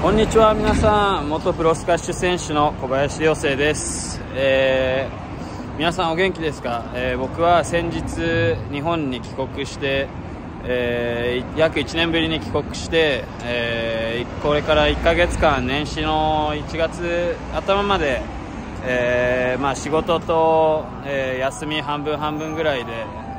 こんにちは皆さん。元プロスカッシュ選手の小林亮生です、えー、皆さんお元気ですか、えー、僕は先日日本に帰国して、えー、約1年ぶりに帰国して、えこれから1ヶ月間年始の1月頭まで、えまあ、仕事と、え休み半分半分ぐらいで、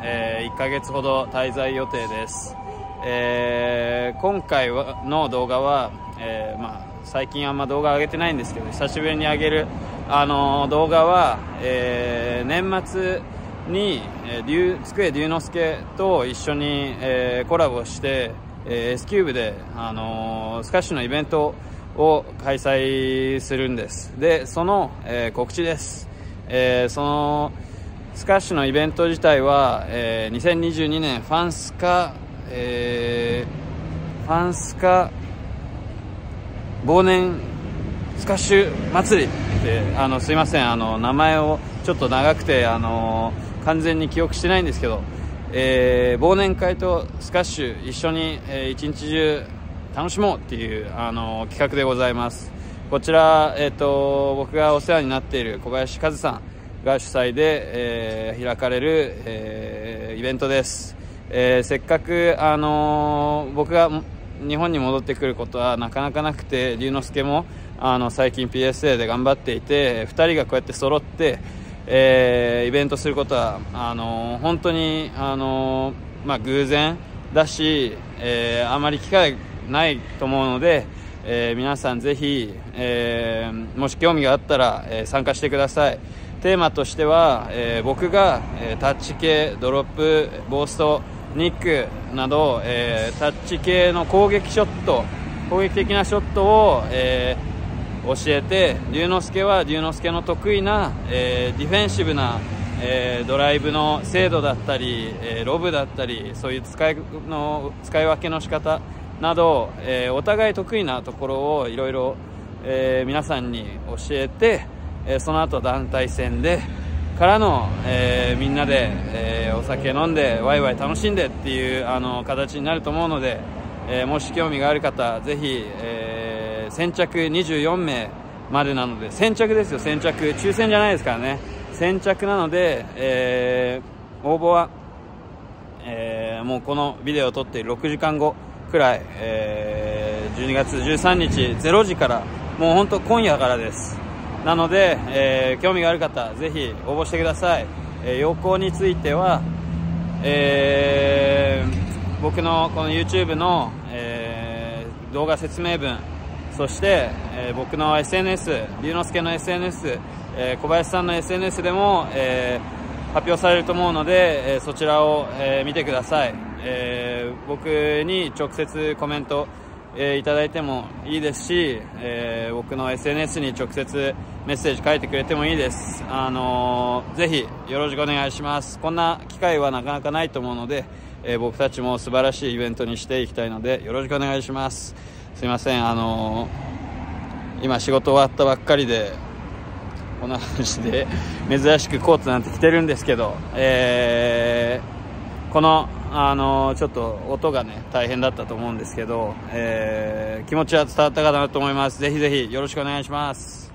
え1ヶ月ほど滞在予定です、え今回の動画はえー、まあ、最近あんま動画上げてないんですけど久しぶりに上げる、あのー、動画は、えー、年末に、えー、机龍之介と一緒に、えコラボして、え S キューブで、あのスカッシュのイベントを開催するんです。でその、え告知です、えそのスカッシュのイベント自体は、え2022年ファンスカ、えファンスカ忘年スカッシュ祭りってあのすいませんあの名前をちょっと長くてあの完全に記憶してないんですけど、えー、忘年会とスカッシュ一緒に、えー、一日中楽しもうっていうあの企画でございます。こちら、えーと、僕がお世話になっている小林和さんが主催で、えー、開かれる、えー、イベントです、えー、せっかく、あの僕が日本に戻ってくることはなかなかなくて龍之介もあの最近 PSA で頑張っていて2人がこうやって揃って、えー、イベントすることはあの本当にあの、まあ、偶然だし、えー、あまり機会ないと思うので、えー、皆さんぜひ、えもし興味があったら、え参加してください。テーマとしては、え僕が、えタッチ系ドロップボーストニックなど、えー、タッチ系の攻撃ショット攻撃的なショットを、えー、教えて龍之介は龍之介の得意な、えー、ディフェンシブな、えドライブの精度だったり、えロブだったりそういう使いの使い分けの仕方など、えお互い得意なところをいろいろ皆さんに教えて、えその後団体戦でからの、えー、みんなで、えー、お酒飲んでワイワイ楽しんでっていうあの形になると思うので、えー、もし興味がある方ぜひ、え先着24名までなので先着ですよ先着。抽選じゃないですからね。先着なので、え応募は、えもうこのビデオを撮って6時間後くらい、え12月13日0時からもう本当今夜からです。なので、えー、興味がある方ぜひ応募してください、えー、要項については、えー、僕のこの YouTube の、えー、動画説明文そして、えー、僕の SNS 龍之介の SNS、えー、小林さんの SNS でも、えー、発表されると思うので、えー、そちらを、えー、見てください、えー、僕に直接コメントえー、いただいてもいいですし、えー、僕の SNS に直接メッセージ書いてくれてもいいです、あのー、ぜひよろしくお願いします。こんな機会はなかなかないと思うので、えー、僕たちも素晴らしいイベントにしていきたいのでよろしくお願いします。すいません。あのー、今仕事終わったばっかりでこんな話で珍しくコートなんて着てるんですけど、えー、このあのちょっと音がね大変だったと思うんですけど、えー、気持ちは伝わったかなと思います。ぜひぜひよろしくお願いします。